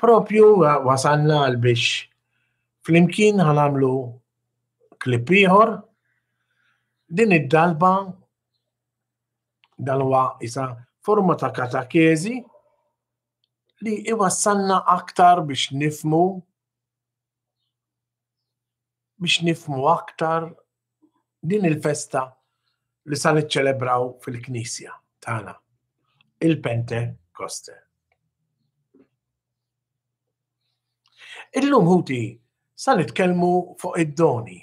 propju wasalna għal biex flimkien ħanamlu klip ieħor. Din id-dalba dalwa isa forma ta' katakezi li iwassalna aktar biex nifmu biex nifhmu aktar din il-festa li sa niċċelebraw fil-Knisja tagħna, il-Pentekoste. Illum ħuti sa nitkellmu fuq id-doni,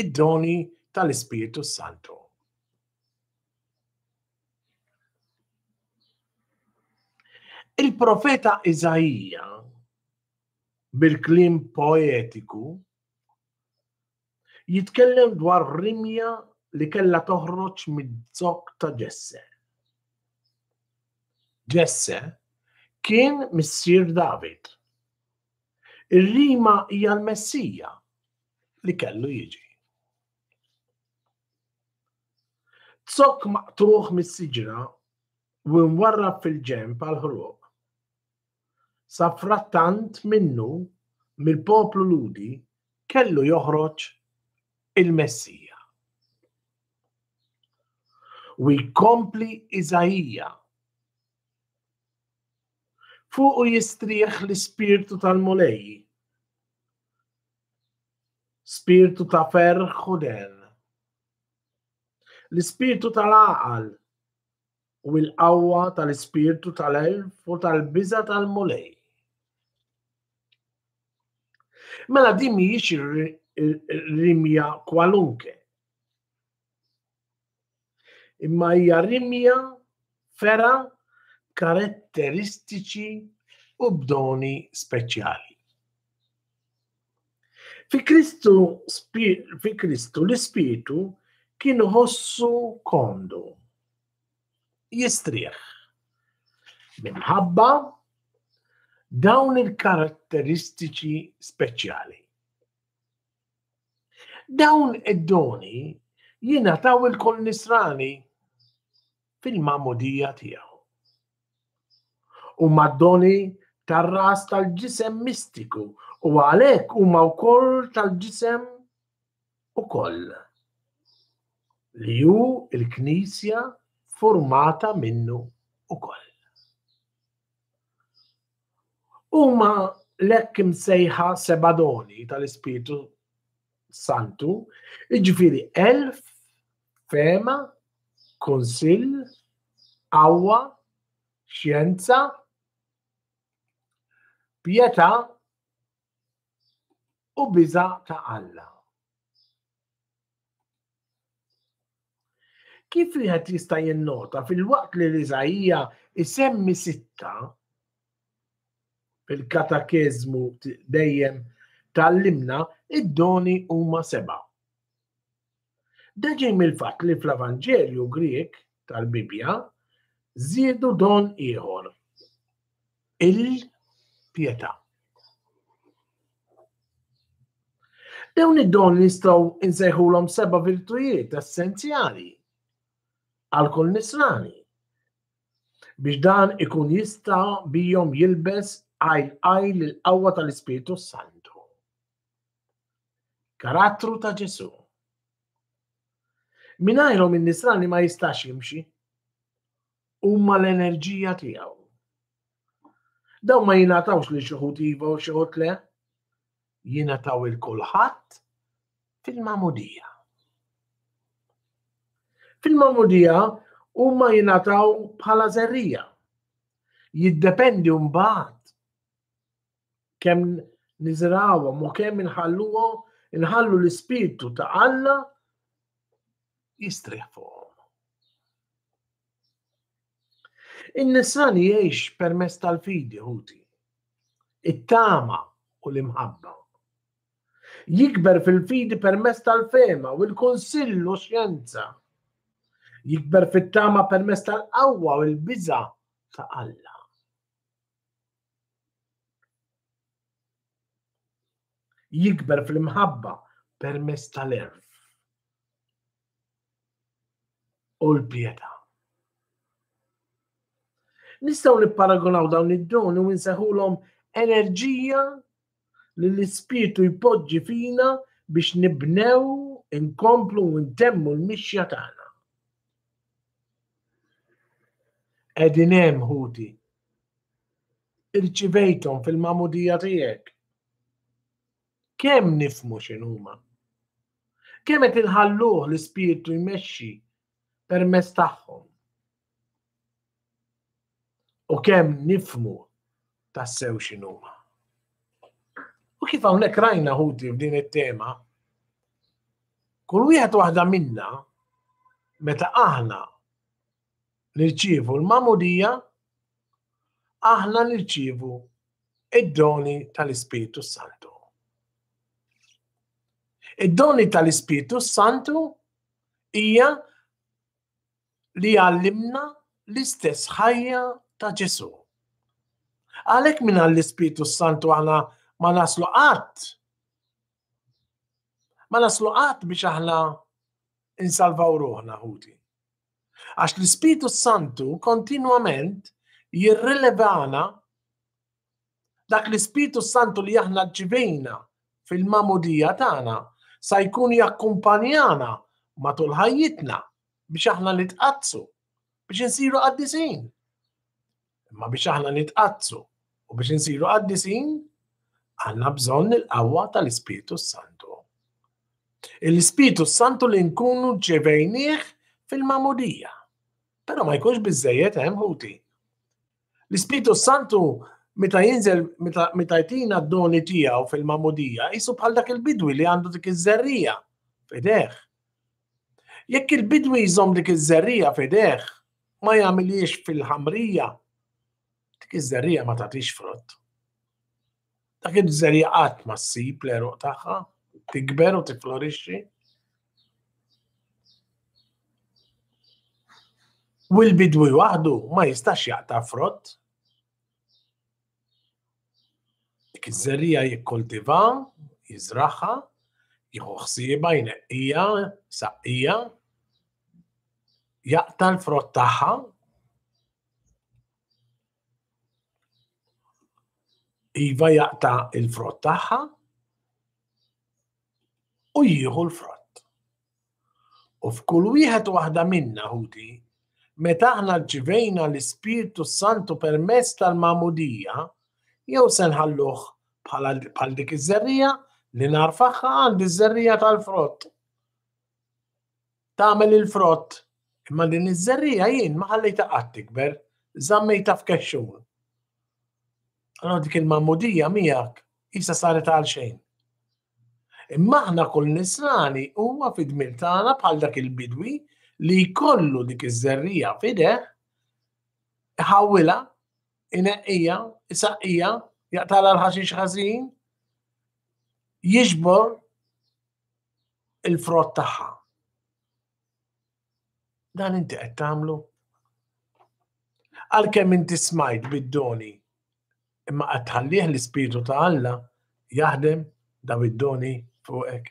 id-doni tal-Ispirtu Santu. Il-profeta Iżajija bil-kliem poetiku, jitkellem dwar rimja li kellha toħroġ mid-zokk ta' Ġesse. Ġesse kien missier David. Ir-rima hija l-Messija li kellu jiġi. Zokk maqtuħ mis-siġra u mwarrab fil-ġemb għal ħruq. Safrattant minnu, mill-poplu Lhudi, kellu joħroġ il-Messija. U jkompli Iżaija. Fuqu jistrieħ l-ispirtu tal-Mulej. Spirtu ta' ferħ u den. L-ispirtu tal-għaqal u bil-qawwa tal-ispirtu tal-elf u tal-biża tal-Mulej. Mela din mhijiex rimja kwalunke. Imma hija rimja fera karatteristiċi u b'doni speċjali. Fi Kristu, fi Kristu l-Ispirtu kien ħossu kondu jistrieħ. Minħabba dawn il-karatteristiċi speċjali. Dawn id-doni jina taw il-kol nisrani fil-mamudija tijaw. U maddoni tar-ras tal-ġisem mistiku u għalek u ma wkoll tal-ġisem ukoll li hu l-Knisja formata minnu ukoll. Huma l-hekk imsejħa sebadoni tal-Ispirtu Santu, iġviri elf, fema, konsil, qawwa, xjenza, pieta, u biża' ta' Alla. Kif wieħed jista' jinnota filwaqt li l-Iżaija isemmi sitta fil-katakeżmu dejjem tallimna id-doni huma seba'. Dan ġej mill-fatt li fl-Evanġelju Grieg tal-Bibbja żiedu don ieħor, il-pjetà. Dawn id-don nistgħu nsejħulhom seba' virtujiet essenzjali għal kull nisrani biex dan ikun jista' bijom jilbes għajl għajl il-qawwa tal-Ispirtu Santu. Karattru ta' Ġesu. Minajrom in-nisrani ma jistax jimxi. Umma l-enerġija tiegħu. Daw ma jingħatawx li xuħut iva u xuħut le. Jingħataw il-kulħadd fil-mamudija. Fil-mamudija huma jingħataw bħala zerrija. Jiddependi mbagħad kemm niżrawhom u kemm inħalluhom inħallu l-ispirtu ta' Alla jistrieħ fuqhom. In-nisrani jgħix permess tal-fidi ħuti, it-tama u l-imħabba. Jikber fil-fidi permess tal-fema u l-konsill u xjenza. Jikber fit-tama permess tal-qawwa u l-biża ta' Alla. Jikber fl-imħabba permess tal-erf u l-pieta. Nistaw nipparagunaw dawn id-doni u nseħulhom enerġija li l-Ispirtu jpoġġi fina biex nibnew, inkomplu u ntemmu l-mixja tagħna. Qegħdin hemm ħuti. Irċivejthom fil-mamudija tiegħek. Kemm nifmu x'inhuma? Kemm qed inħalluh l-Ispirtu jmexxi permezz tagħhom? u kemm nifmu tassew x'inhuma. U kif hawnhekk rajna ħuti f'din it-tema, kull wieħed waħda minna meta aħna nirċievu l-mamudija, aħna nirċievu id-doni tal-Ispirtu Santu. Id-doni tal-Ispirtu Santu hija li għallimna l-istess ħajja ta' Ġesu. Għalhekk minn għall-Ispirtu Santu aħna ma naslu qatt. Ma naslu qatt biex aħna insalvaw ruħna ħuti. Għax l-Ispirtu Santu kontinwament jirrilevana Dak l-Ispirtu s-Santu li aħna rċivejna fil-magħmudija tagħna sa jkun jakkumpanjana matul ħajjitna biex aħna nitqaddsu, biex insiru qaddisin. Imma biex aħna nitqaddsu u biex insiru qaddisin, għandna bżonn il-qawwa tal-Ispirtu s-Santu. Il-Ispirtu s-Santu li nkunu ġevejnieh fil-magħmudija. Però ma jkunx biżejjed hemm ħuti. L-Ispirtu Santu meta jinżel meta jtina d-doni tiegħu fil-mamudija, jisu bħal dak il-bidwi li għandu dik iż-żerrija f'idejh. Jekk il-bidwi jżomm dik iż-żerrija f'idejh, ma jagħmilhiex fil-ħamrija, dik iż-żerrija ma tagħtix frott. Dak il-bżerja qatt ma ssib l-eruq tagħha, tikber u tiflorixxi. U l-bidwi waħdu ma jistax jaqta' frott. Dik iż-żerrija jikkultiva, jiżraħħa, jieħu ħsieba, jneqqija, saqqija, jaqta' l-frott tagħha Iva jaqta il-frott tagħha u jieħu l-frott. U f'kull wieħed waħda minna ħuti, meta aħna ġivejna l-Ispirtu Santu permezz tal-mamudija, jew se nħalluh bħal dik iż-żerrija li narfaħħa għandi ż-żerrija tal-frott. tagħmel il-frott, imma din iż-żerrija jien ma ħallejta qatt tikber, żammejta f'kexxun. Allora dik il-mammudija miegħek jisa saret għal xejn. Imma aħna kull nisrani huwa fid-dmir tagħna bħal dak il-bidwi li jkollu dik iż-żerrija fideh, iħawwilha, ineqqija, isaqqija, jaqtala l-ħaxix ħażin, jiġbor il-frott tagħha. Dan inti qed tagħmlu? Għalkemm inti smajt bid-doni imma qed tħallih l-Ispirtu ta' Alla jaħdem daw id-doni fuqek.